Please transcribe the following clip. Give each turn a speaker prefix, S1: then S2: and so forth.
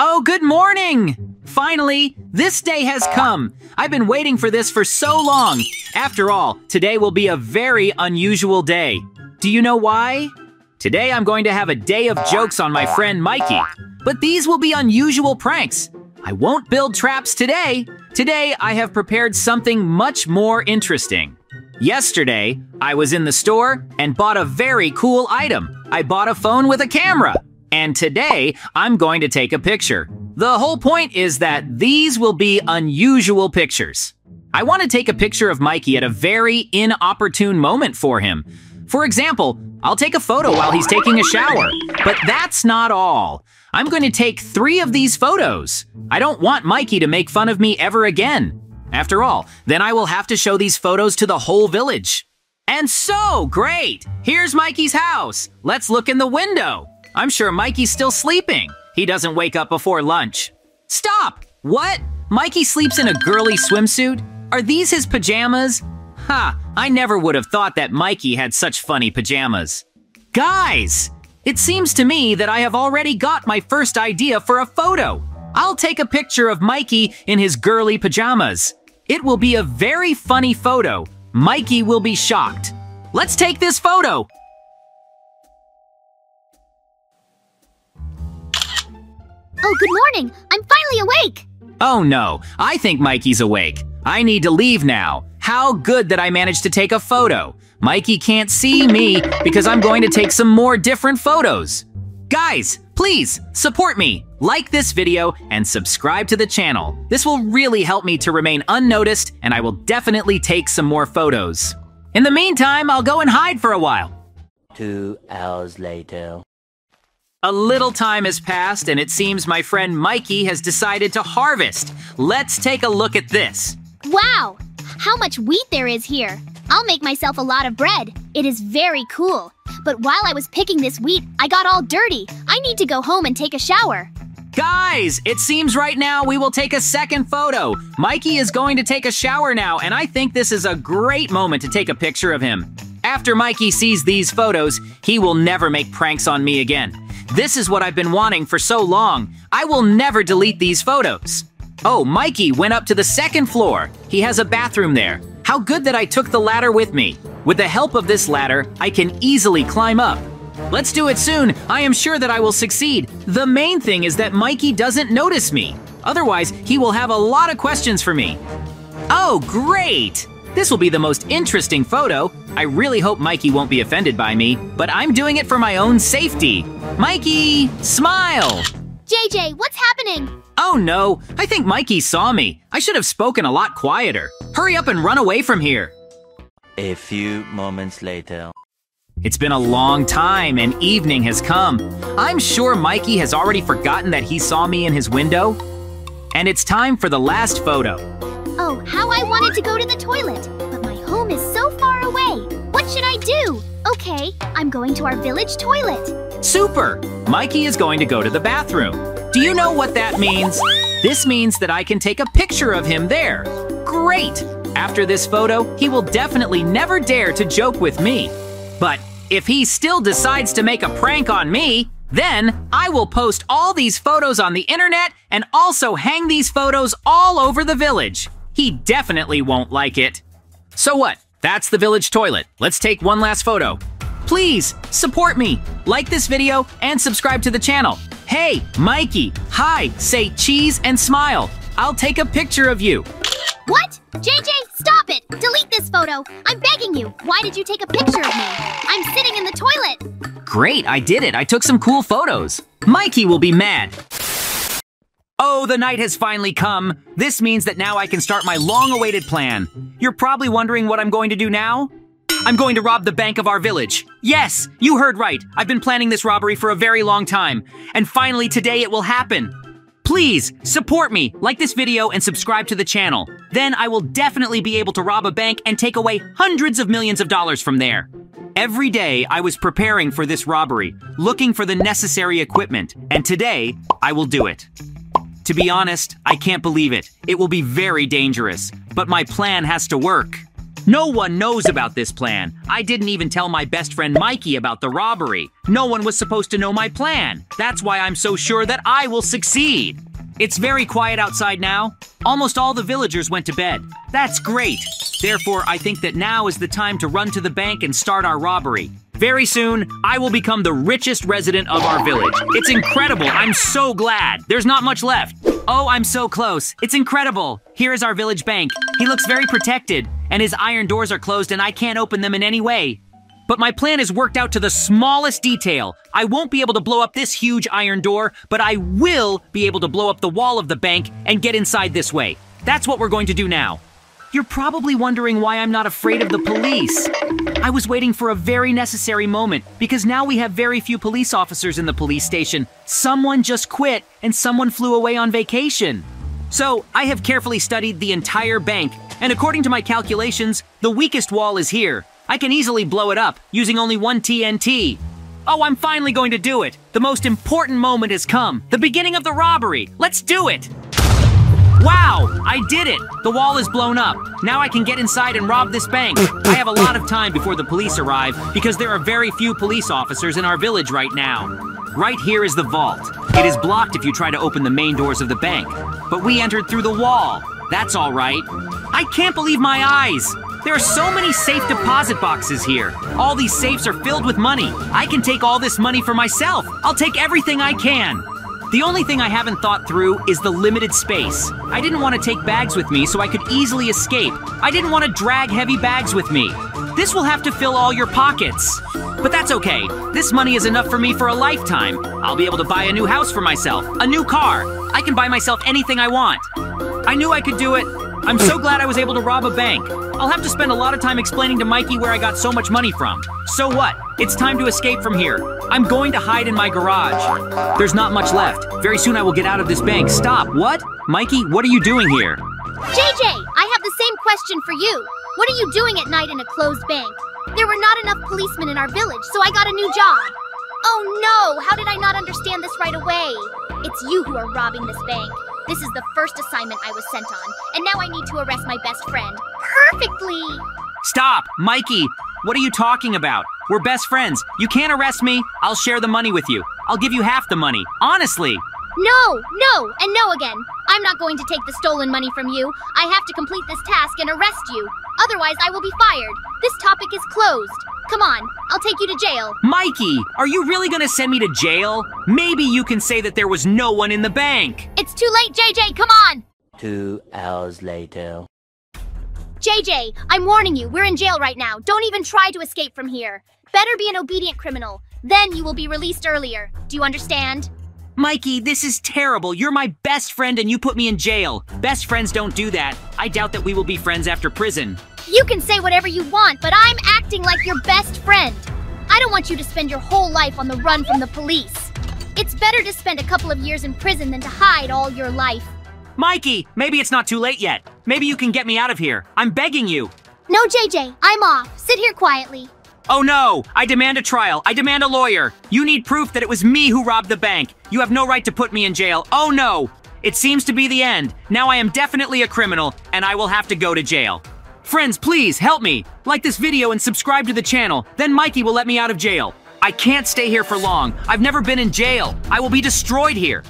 S1: Oh, good morning! Finally, this day has come. I've been waiting for this for so long. After all, today will be a very unusual day. Do you know why? Today I'm going to have a day of jokes on my friend Mikey. But these will be unusual pranks. I won't build traps today. Today I have prepared something much more interesting. Yesterday, I was in the store and bought a very cool item. I bought a phone with a camera. And today, I'm going to take a picture. The whole point is that these will be unusual pictures. I want to take a picture of Mikey at a very inopportune moment for him. For example, I'll take a photo while he's taking a shower. But that's not all. I'm going to take three of these photos. I don't want Mikey to make fun of me ever again. After all, then I will have to show these photos to the whole village. And so, great! Here's Mikey's house. Let's look in the window. I'm sure Mikey's still sleeping. He doesn't wake up before lunch. Stop! What? Mikey sleeps in a girly swimsuit? Are these his pajamas? Ha, I never would have thought that Mikey had such funny pajamas. Guys, it seems to me that I have already got my first idea for a photo. I'll take a picture of Mikey in his girly pajamas. It will be a very funny photo. Mikey will be shocked. Let's take this photo.
S2: Oh, good morning! I'm finally awake!
S1: Oh no, I think Mikey's awake. I need to leave now. How good that I managed to take a photo. Mikey can't see me because I'm going to take some more different photos. Guys, please support me. Like this video and subscribe to the channel. This will really help me to remain unnoticed and I will definitely take some more photos. In the meantime, I'll go and hide for a while.
S3: Two hours later.
S1: A little time has passed and it seems my friend Mikey has decided to harvest. Let's take a look at this.
S2: Wow! How much wheat there is here! I'll make myself a lot of bread. It is very cool. But while I was picking this wheat, I got all dirty. I need to go home and take a shower.
S1: Guys, it seems right now we will take a second photo. Mikey is going to take a shower now, and I think this is a great moment to take a picture of him. After Mikey sees these photos, he will never make pranks on me again. This is what I've been wanting for so long. I will never delete these photos. Oh, Mikey went up to the second floor. He has a bathroom there. How good that I took the ladder with me. With the help of this ladder, I can easily climb up. Let's do it soon. I am sure that I will succeed. The main thing is that Mikey doesn't notice me. Otherwise, he will have a lot of questions for me. Oh, great! This will be the most interesting photo. I really hope Mikey won't be offended by me, but I'm doing it for my own safety. Mikey, smile!
S2: JJ, what's happening?
S1: Oh no, I think Mikey saw me. I should have spoken a lot quieter. Hurry up and run away from here.
S3: A few moments later.
S1: It's been a long time and evening has come. I'm sure Mikey has already forgotten that he saw me in his window. And it's time for the last photo.
S2: Oh, how I wanted to go to the toilet, but my home is so far away. What should I do? Okay, I'm going to our village toilet.
S1: Super! Mikey is going to go to the bathroom. Do you know what that means? This means that I can take a picture of him there. Great! After this photo, he will definitely never dare to joke with me. But if he still decides to make a prank on me, then I will post all these photos on the internet and also hang these photos all over the village. He definitely won't like it. So what? That's the village toilet. Let's take one last photo. Please support me. Like this video and subscribe to the channel. Hey, Mikey, hi, say cheese and smile. I'll take a picture of you.
S2: What? JJ, stop it! Delete this photo! I'm begging you! Why did you take a picture of me? I'm sitting in the toilet!
S1: Great, I did it. I took some cool photos. Mikey will be mad. Oh, the night has finally come. This means that now I can start my long-awaited plan. You're probably wondering what I'm going to do now? I'm going to rob the bank of our village. Yes, you heard right. I've been planning this robbery for a very long time. And finally, today it will happen. Please, support me, like this video, and subscribe to the channel. Then I will definitely be able to rob a bank and take away hundreds of millions of dollars from there. Every day, I was preparing for this robbery, looking for the necessary equipment, and today, I will do it. To be honest, I can't believe it. It will be very dangerous, but my plan has to work. No one knows about this plan. I didn't even tell my best friend Mikey about the robbery. No one was supposed to know my plan. That's why I'm so sure that I will succeed. It's very quiet outside now. Almost all the villagers went to bed. That's great. Therefore, I think that now is the time to run to the bank and start our robbery. Very soon, I will become the richest resident of our village. It's incredible. I'm so glad. There's not much left. Oh, I'm so close. It's incredible. Here is our village bank. He looks very protected, and his iron doors are closed and I can't open them in any way. But my plan is worked out to the smallest detail. I won't be able to blow up this huge iron door, but I will be able to blow up the wall of the bank and get inside this way. That's what we're going to do now. You're probably wondering why I'm not afraid of the police. I was waiting for a very necessary moment because now we have very few police officers in the police station. Someone just quit and someone flew away on vacation. So, I have carefully studied the entire bank, and according to my calculations, the weakest wall is here. I can easily blow it up using only one TNT. Oh, I'm finally going to do it. The most important moment has come. The beginning of the robbery. Let's do it. Wow, I did it. The wall is blown up. Now I can get inside and rob this bank. I have a lot of time before the police arrive because there are very few police officers in our village right now. Right here is the vault. It is blocked if you try to open the main doors of the bank. But we entered through the wall. That's all right. I can't believe my eyes. There are so many safe deposit boxes here. All these safes are filled with money. I can take all this money for myself. I'll take everything I can. The only thing I haven't thought through is the limited space. I didn't want to take bags with me so I could easily escape. I didn't want to drag heavy bags with me. This will have to fill all your pockets. But that's okay. This money is enough for me for a lifetime. I'll be able to buy a new house for myself, a new car. I can buy myself anything I want. I knew I could do it. I'm so glad I was able to rob a bank. I'll have to spend a lot of time explaining to Mikey where I got so much money from. So what? It's time to escape from here. I'm going to hide in my garage. There's not much left. Very soon I will get out of this bank. Stop. What? Mikey, what are you doing here?
S2: JJ, I have the same question for you. What are you doing at night in a closed bank? There were not enough policemen in our village, so I got a new job. Oh no! How did I not understand this right away? It's you who are robbing this bank. This is the first assignment I was sent on, and now I need to arrest my best friend. Perfectly!
S1: Stop! Mikey! What are you talking about? We're best friends. You can't arrest me. I'll share the money with you. I'll give you half the money. Honestly.
S2: No, no, and no again. I'm not going to take the stolen money from you. I have to complete this task and arrest you. Otherwise, I will be fired. This topic is closed. Come on, I'll take you to jail.
S1: Mikey, are you really gonna send me to jail? Maybe you can say that there was no one in the bank.
S2: It's too late, JJ, come on!
S3: Two hours later.
S2: JJ, I'm warning you, we're in jail right now. Don't even try to escape from here. Better be an obedient criminal. Then you will be released earlier. Do you understand?
S1: Mikey, this is terrible. You're my best friend and you put me in jail. Best friends don't do that. I doubt that we will be friends after prison.
S2: You can say whatever you want, but I'm acting like your best friend. I don't want you to spend your whole life on the run from the police. It's better to spend a couple of years in prison than to hide all your life.
S1: Mikey, maybe it's not too late yet. Maybe you can get me out of here. I'm begging you.
S2: No, JJ, I'm off. Sit here quietly.
S1: Oh no! I demand a trial. I demand a lawyer. You need proof that it was me who robbed the bank. You have no right to put me in jail. Oh no! It seems to be the end. Now I am definitely a criminal, and I will have to go to jail. Friends, please help me. Like this video and subscribe to the channel. Then Mikey will let me out of jail. I can't stay here for long. I've never been in jail. I will be destroyed here.